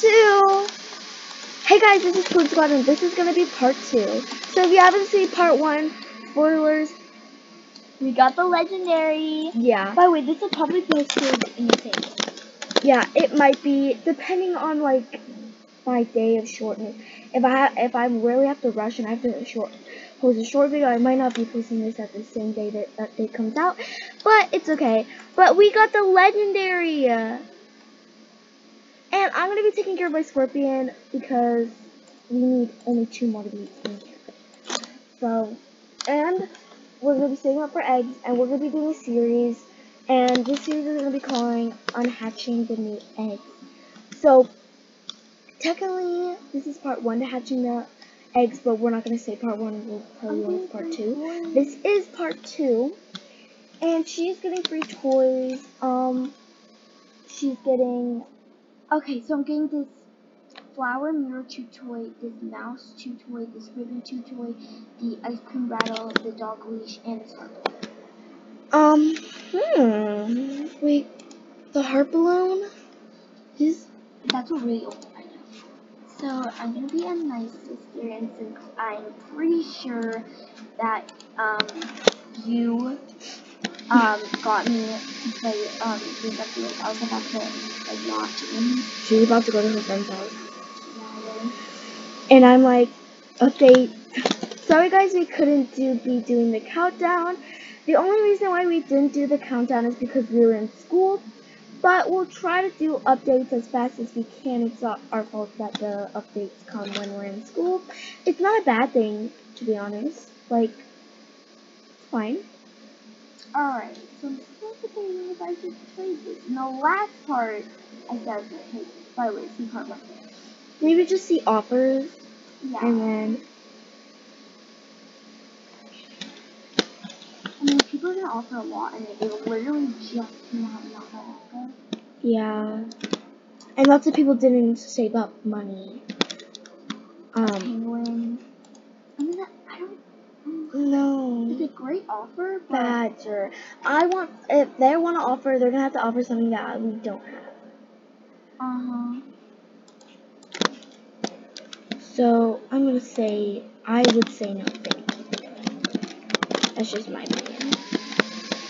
two. Hey guys, this is Food Squad and this is gonna be part two. So if you haven't seen part one, spoilers, We got the legendary. yeah. By the way, this is probably posted in the same. Yeah, it might be depending on like my day of shortness. If I if I really have to rush and I have to short post a short video, I might not be posting this at the same day that that day comes out. But it's okay. But we got the legendary, and I'm gonna be taking care of my scorpion because we need only two more to be taken care of. So, and we're gonna be saving up for eggs, and we're gonna be doing a series and this series is going to be calling Unhatching the New Eggs. So, technically, this is part one to hatching the eggs, but we're not going to say part one, we'll tell you it's part two. This is part two, and she's getting free toys. Um, she's getting, Okay, so I'm getting this flower mirror chew toy, this mouse chew toy, this ribbon chew toy, the ice cream rattle, the dog leash, and this heart. um, hmm, wait, the heart balloon? Is, That's a really old. One, So I'm gonna be a nice sister, and since I'm pretty sure that um you um got me to play um episode, I was about to like not in. she's about to go to her friend's house. Yeah, and I'm like, update. Sorry guys, we couldn't do be doing the countdown. The only reason why we didn't do the countdown is because we were in school. But we'll try to do updates as fast as we can. It's not our fault that the updates come when we're in school. It's not a bad thing, to be honest. Like, it's fine. Alright, so I'm supposed to if I should play this. In the last part, I said I was gonna play this. By the way, see part one. Maybe just see offers Yeah. and then I mean, people are gonna offer a lot, and it, it literally just came out not that ago. yeah. And lots of people didn't save up money. Um, Penguin. I mean, that, I don't. No. It's a great offer, but Badger. I want if they want to offer, they're gonna have to offer something that we don't have. uh huh. So I'm gonna say I would say no thank you. That's just my opinion.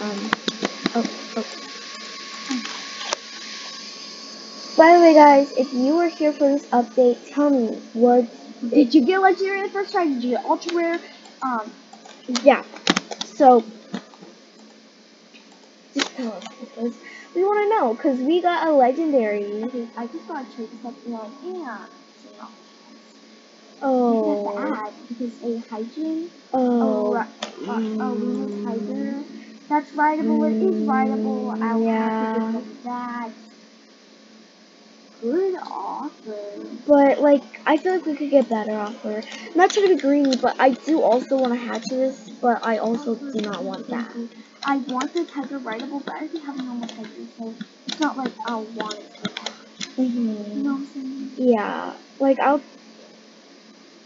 Um. Oh. Oh. By the way, guys, if you were here for this update, tell me what. Did you get legendary the first try? Did you get ultra rare? Um, Yeah. So. Just tell us because we want to know because we got a legendary. I just got trade stuff and like, yeah. Oh. Have to add because a hygiene, Oh. a, lunar tiger, that's rideable. It is rideable. I will have to Yeah. give that. Good offer. But like, I feel like we could get better offer. I'm not trying to be greedy, but I do also want to hatch this, but I also do not want that. I want the tiger rideable, but I already have a normal tiger, so it's not like I'll want it so bad. You hmm know what I'm saying? Yeah, like I'll.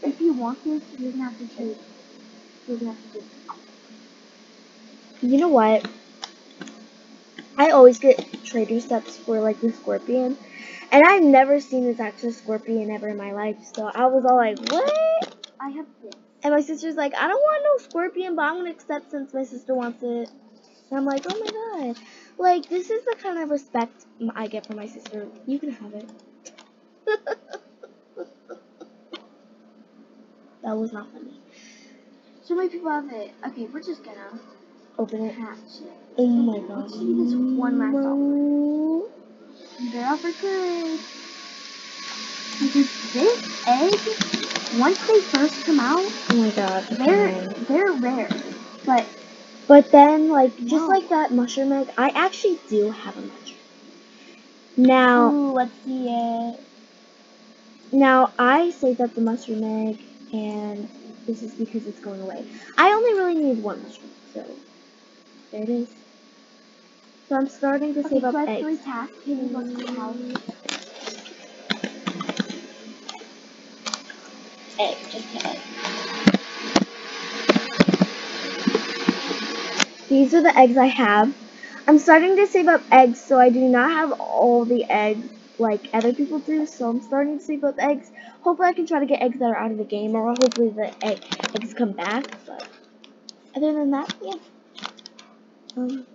If you want this, you're gonna have to trade. You're gonna have to do. You know what? I always get trader steps for like the scorpion, and I've never seen this actual scorpion ever in my life. So I was all like, "What?" I have this. And my sister's like, "I don't want no scorpion, but I'm gonna accept since my sister wants it." And I'm like, "Oh my god!" Like this is the kind of respect I get from my sister. You can have it. that was not funny. So many people have it. Okay, we're just gonna Open it. Oh my god. Let's do this one last offer. Their offer good. Because this egg, once they first come out, Oh my god. they're they're rare. But But then, like, just like that mushroom egg, I actually do have a mushroom. Now, ooh, let's see it. now I saved up the mushroom egg, and this is because it's going away. I only really need one mushroom, so there it is. So I'm starting to Okay, save up I eggs. tasks. Can you go to the house? Egg, just egg. These are the eggs I have. I'm starting to save up eggs, so I do not have all the eggs like other people do, so I'm starting to save up eggs. Hopefully I can try to get eggs that are out of the game, or hopefully the egg, eggs come back, but other than that, yeah. Um,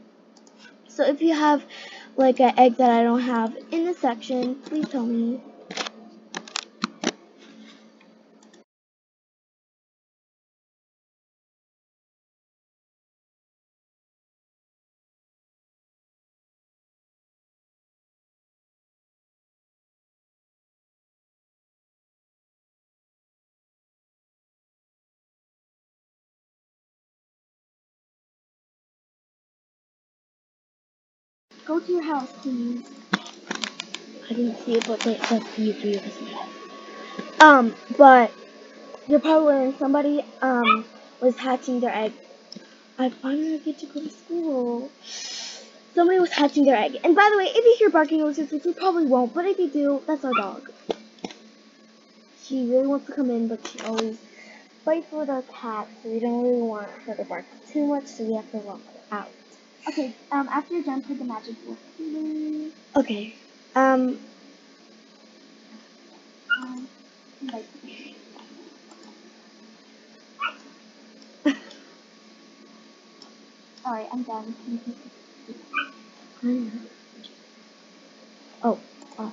so if you have like an egg that I don't have in the section, please tell me. Go to your house, please. I didn't see it, but they, that's you three of. Um, but you're probably wondering somebody um was hatching their egg. I finally get to go to school. Somebody was hatching their egg. And by the way, if you hear barking noises, which you probably won't, but if you do, that's our dog. She really wants to come in, but she always fights with our cat, so we don't really want her to bark too much, so we have to walk her out. Okay, um, after you're done, put the magic please. Okay. Um, Um, like, Alright, I'm done. Can you please- Oh, oh,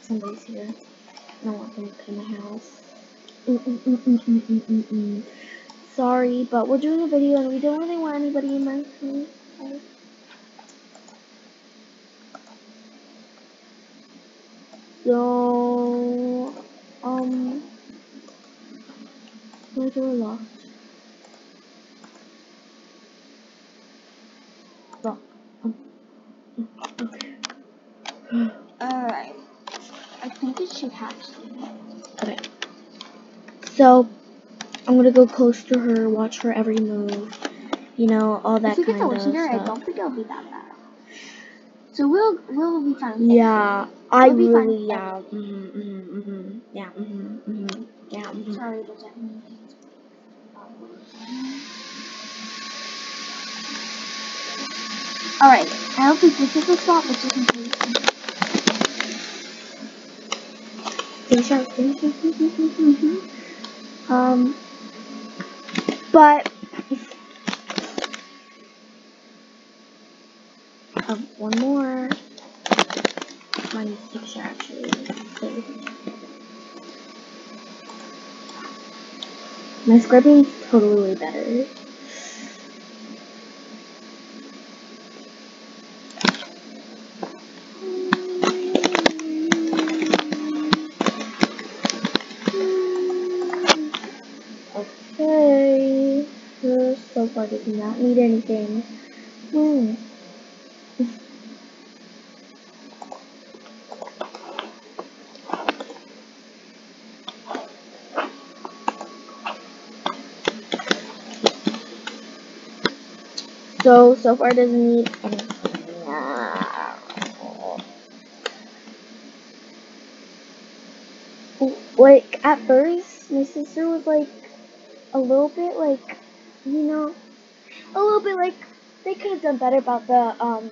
somebody's here. I don't want them to come in my house. -mm -mm -mm -mm -mm -mm. Sorry, but we're doing a video and we don't really want anybody in my house. So, um, my door locked. Um, mm, okay. Alright. I think it should hatch. Okay. So, I'm gonna go close to her, watch her every move, you know, all that if kind get of the legendary, I stuff. don't think it'll be that bad. So we'll we'll be fine. with Yeah, I We'll be fine really, with yeah, mhm, mhm, mhm, yeah, mhm, mhm, yeah, it. mhm. Sorry, does that? Alright, I think this is the spot, but just in case. Um, but um, one more. Minus six actually. So- My scrubbing's totally better. Okay. So far did not need anything. Hmm. So, so far doesn't need anything. Like, at first, my sister was like, a little bit like, you know, a little bit like, they could have done better about the, um,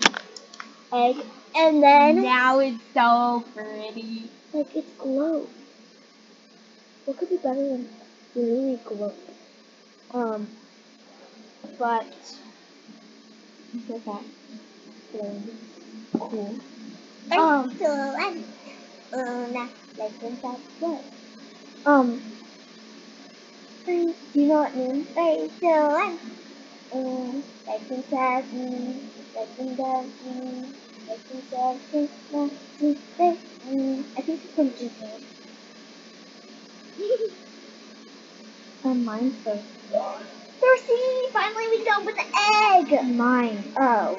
egg. And then, Now it's so pretty. like, it's glow. What could be better than really glow? Um, but, look at that. Glowing. Cool. Um, Excellent. Una, like that. What? Um, do you know what it means? Excellent. Um, like in seven, like in seven, like in seven, one, two, three. Um, I think it's from GTA. um, mine's first. Thirsty! Finally we done with the egg! Mine. Oh.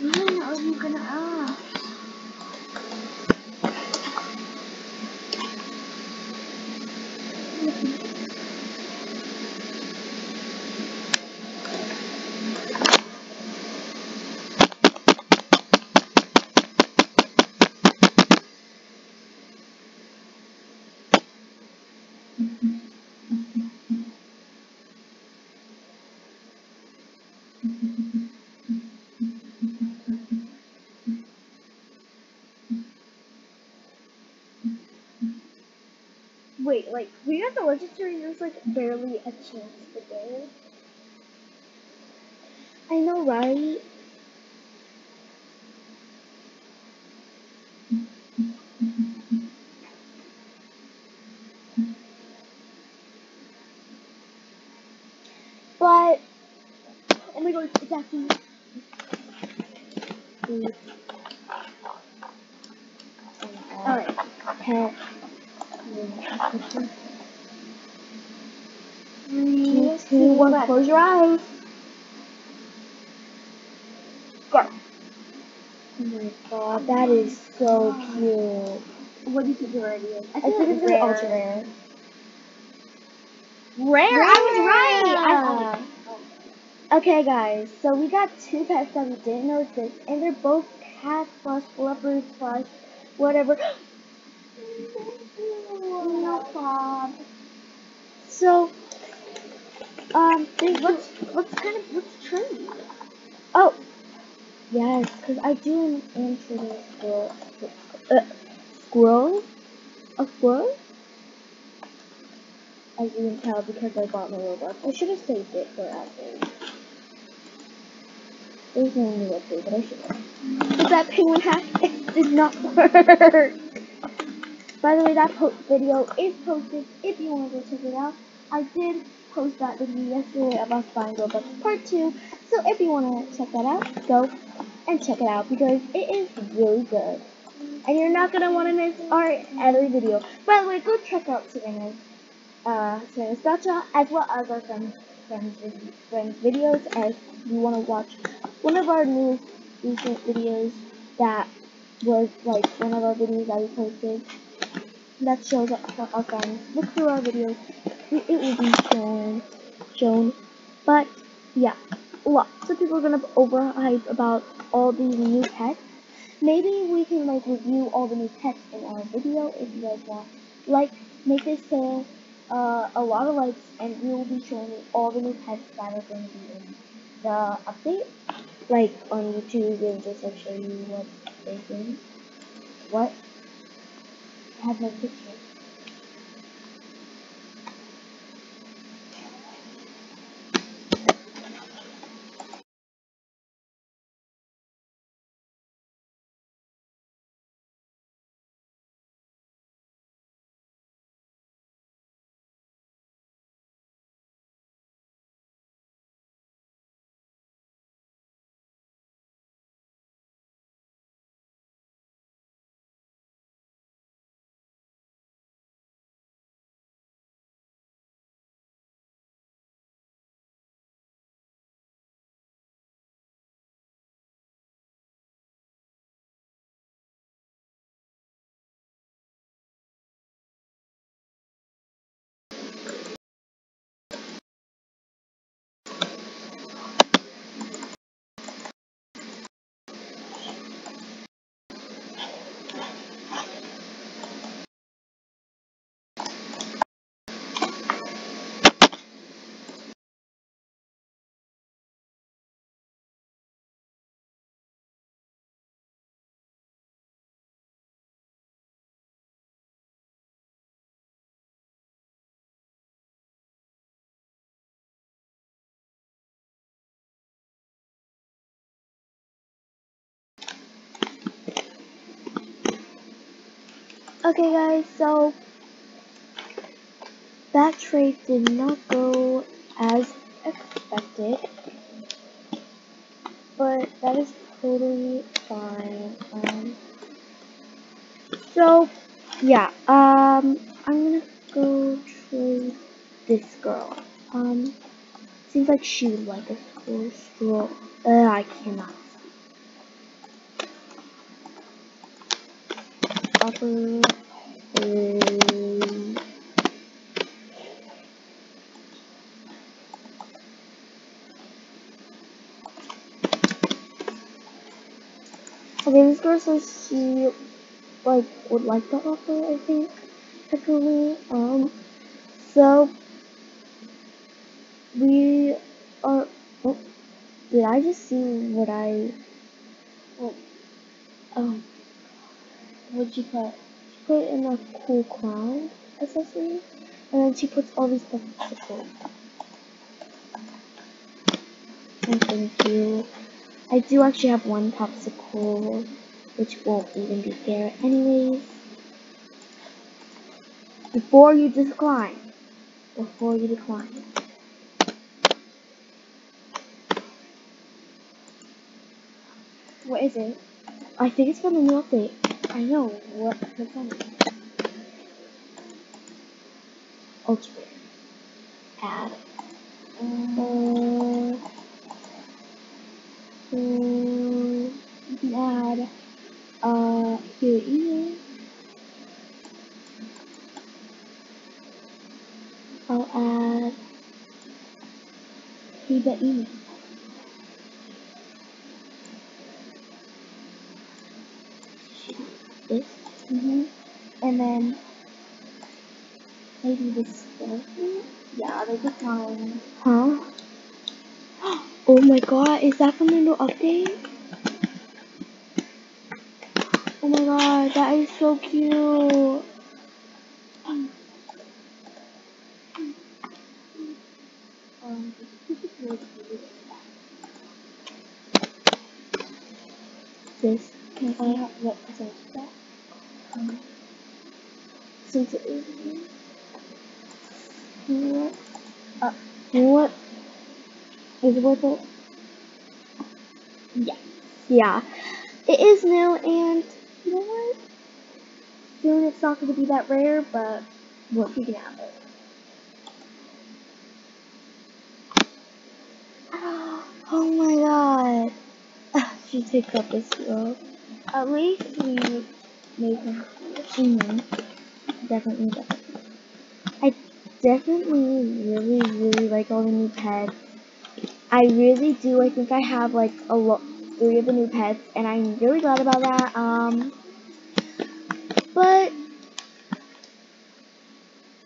When are you gonna ask? Wait, like, we got the legendary, there's like barely a chance to it. I know, right? My god, it's. Alright, pet. Three, two, one, close your eyes. Go. Oh my god, that is so cute. What do you think it already is? I think it's an ultra rare. Rare. I was right. I. Okay, guys, so we got two pets that we didn't know exist, and they're both cats plus fluffers plus whatever. no Bob. So, um, they What's kind of what's trendy? Oh, yes, because I do an intro squirrel. Uh, squirrel? A squirrel? As you can tell, because I bought my Robux. I should have saved it for after. There's no new update, but I should have. That penguin hack it did not work. By the way, that po- video is posted if you want to go check it out. I did post that video yesterday about buying Robux Part 2, so if you want to check that out, go and check it out because it is really good. And you're not going to want to miss our every video. By the way, go check out Serena's, uh, Serena's Gacha as well as our friends, friends, friends videos as you want to watch one of our new recent videos that was like one of our videos that we posted that shows up for our friends. Look through our videos. It, it will be shown. Shown. But yeah, lots of people are gonna overhype about all these new pets. Maybe we can like review all the new pets in our video if you guys want. Like, make this to uh, a lot of likes, and we will be showing you all the new pets that are going to be in the update. Like on YouTube, and just like show you what they think. What? I have no picture. Okay guys, so that trade did not go as expected, but that is totally fine. Um, so yeah, um, I'm gonna go trade this girl. Um, seems like she would like a squirrel stroll. Uh, I cannot. Upper. Um, Okay, this girl says she like would like the offer, I think. Technically, um, So we are. Oh, did I just see what I? Oh, um, what'd you put? She put in a cool clown accessory, and then she puts all these popsicles. And oh, thank you. I do actually have one popsicle, which won't even be fair anyways. Before you decline. Before you decline. What is it? I think it's from the new update. I know. What? On it? Ultra. Add. Uh, mm, you can add uh here email. I'll add the email. This. hmm And then maybe this selfie? Yeah, they declined. Huh? Oh my god, is that from the new update? Oh my god, that is so cute. Um, this is really cute. This. Can I out what percentage that? Um, Since it is what? Uh, what? Is it worth it? yeah. Yeah. It is new and you know what? Soon it's not gonna be that rare, but what you can have it. Oh my god. she picked up this girl. At least we made him happy. Mm-hmm. Definitely, definitely. Definitely really, really like all the new pets. I really do. I think I have like a lot, three of the new pets, and I'm really glad about that. Um, but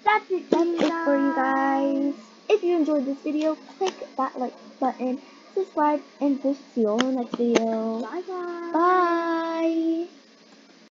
That's it, that's it for you guys. If you enjoyed this video, click that like button, subscribe, and we'll see you all in the next video. Bye bye. Bye.